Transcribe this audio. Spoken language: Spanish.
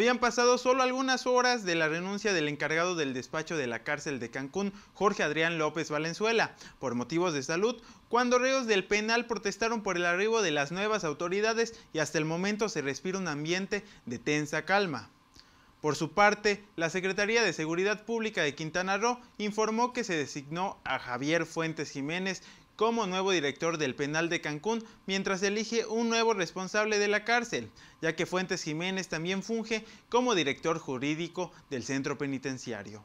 Habían pasado solo algunas horas de la renuncia del encargado del despacho de la cárcel de Cancún, Jorge Adrián López Valenzuela, por motivos de salud, cuando reos del penal protestaron por el arribo de las nuevas autoridades y hasta el momento se respira un ambiente de tensa calma. Por su parte, la Secretaría de Seguridad Pública de Quintana Roo informó que se designó a Javier Fuentes Jiménez como nuevo director del penal de Cancún mientras elige un nuevo responsable de la cárcel, ya que Fuentes Jiménez también funge como director jurídico del centro penitenciario.